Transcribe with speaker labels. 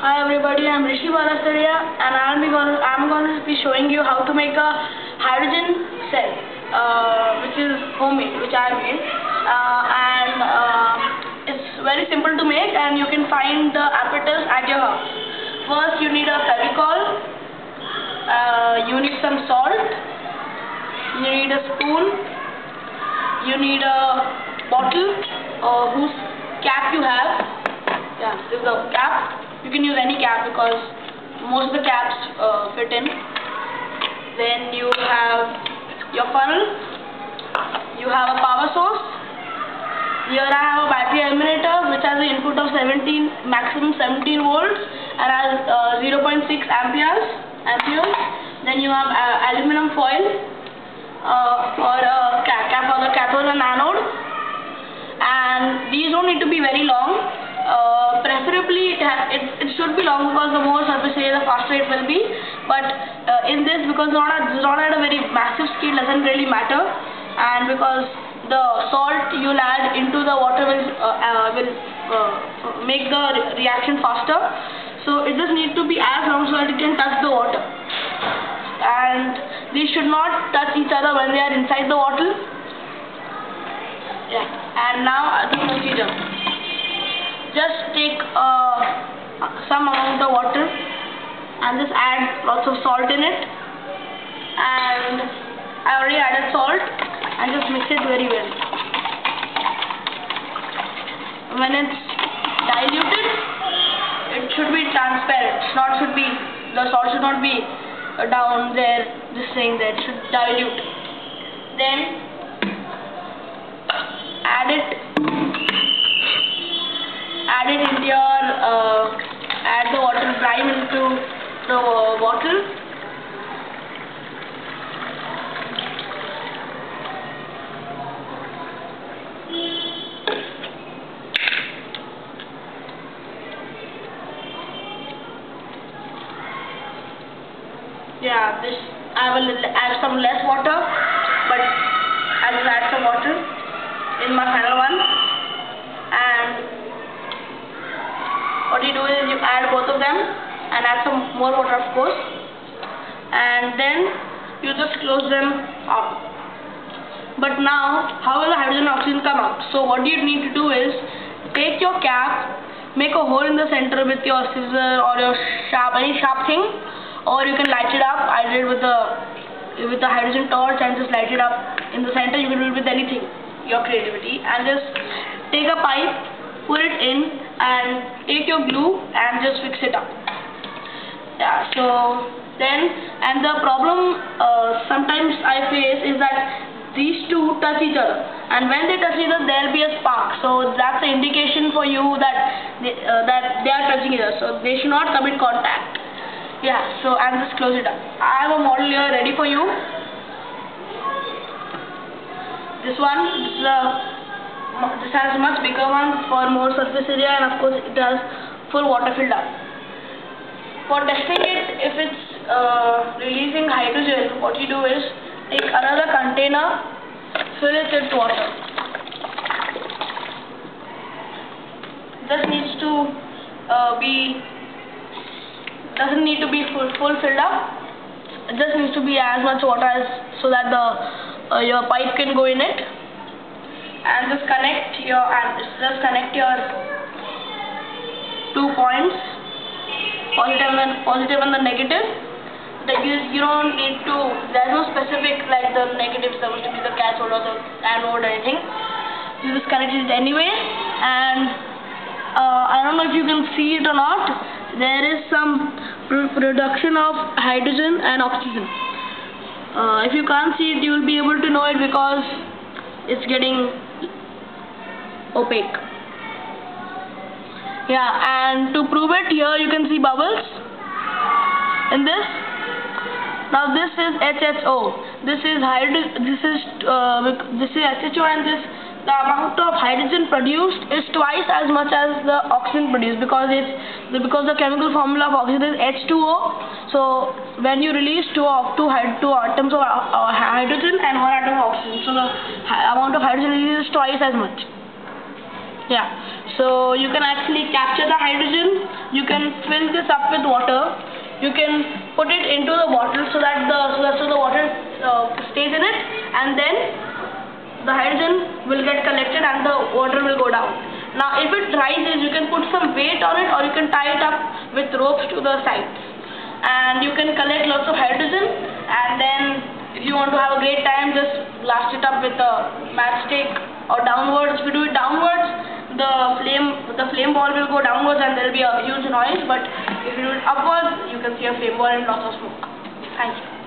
Speaker 1: Hi everybody, I'm Rishi Balasaria and I'm going, to, I'm going to be showing you how to make a hydrogen cell uh, which is homemade, which I made. Uh, and uh, it's very simple to make and you can find the apparatus at your house. First you need a Fevicol, uh, you need some salt, you need a spoon, you need a bottle. Uh, whose cap you have, yeah, this is the cap you can use any cap because most of the caps uh, fit in. Then you have your funnel. You have a power source. Here I have a battery eliminator which has an input of 17, maximum 17 volts and has uh, 0.6 amperes. amperes. Then you have uh, aluminum foil uh, for a cap for the cathode and anode. And these don't need to be very long preferably it, it, it should be long because the more surface area the faster it will be. But uh, in this because not at, not at a very massive scale doesn't really matter. And because the salt you'll add into the water will uh, uh will uh, make the re reaction faster. So it just need to be as long so that it can touch the water. And they should not touch each other when they are inside the water. Yeah. And now the procedure just take uh, some amount of water and just add lots of salt in it. And I already added salt and just mix it very well. When it's diluted it should be transparent. Not should be the salt should not be down there this thing it should dilute. Then Yeah, this I will add some less water, but I will add some water in my final one. And what you do is you add both of them and add some more water of course and then you just close them up. But now how will the hydrogen oxygen come out so what you need to do is take your cap make a hole in the center with your scissor or your sharp any sharp thing or you can light it up. I did with the with the hydrogen torch and just light it up. In the center you can do it with anything your creativity. And just take a pipe put it in and take your glue and just fix it up. Yeah, so then, and the problem uh, sometimes I face is that these two touch each other. And when they touch each other there will be a spark. So that's an indication for you that they, uh, that they are touching each other. So they should not come in contact. Yeah so and just close it up. I have a model here ready for you. This one this is a this has much bigger one for more surface area and of course it has full water filled up. For testing it, if it's uh, releasing hydrogen, what you do is take another container, fill it with water. This needs to uh, be, doesn't need to be full, full filled up. It just needs to be as much water as so that the uh, your pipe can go in it and just connect your and just connect your two points positive and positive and the negative that you, you don't need to there's no specific like the negative supposed to be the cathode or the anode or anything. You just connect it anyway. And uh, I don't know if you can see it or not. There is some production of hydrogen and oxygen. Uh, if you can't see it you will be able to know it because it's getting opaque. Yeah and to prove it here you can see bubbles. In this now this is HHO this is hydrogen this is uh, this is HHO and this the amount of hydrogen produced is twice as much as the oxygen produced because it's because the chemical formula of oxygen is H2O so when you release two, two, two atoms of uh, hydrogen and one atom of oxygen so the amount of hydrogen is twice as much Yeah. So you can actually capture the hydrogen. You can fill this up with water. You can put it into the bottle so that the so that so the water uh, stays in it, and then the hydrogen will get collected and the water will go down. Now, if it rises, you can put some weight on it, or you can tie it up with ropes to the sides, and you can collect lots of hydrogen. And then, if you want to have a great time, just blast it up with a matchstick or downwards. If you do it downwards, the flame the flame ball will go downwards and there will be a huge noise but if you do it upwards you can see a flame ball and lots of smoke. Thank you.